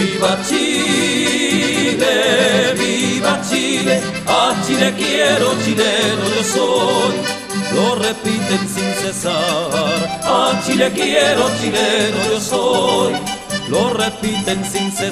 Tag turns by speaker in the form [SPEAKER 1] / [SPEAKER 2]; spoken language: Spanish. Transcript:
[SPEAKER 1] Viva Chile, viva Chile, a Chile quiero, chileno yo soy. Lo repiten sin cesar, a Chile quiero, chileno yo soy. Lo repiten sin cesar.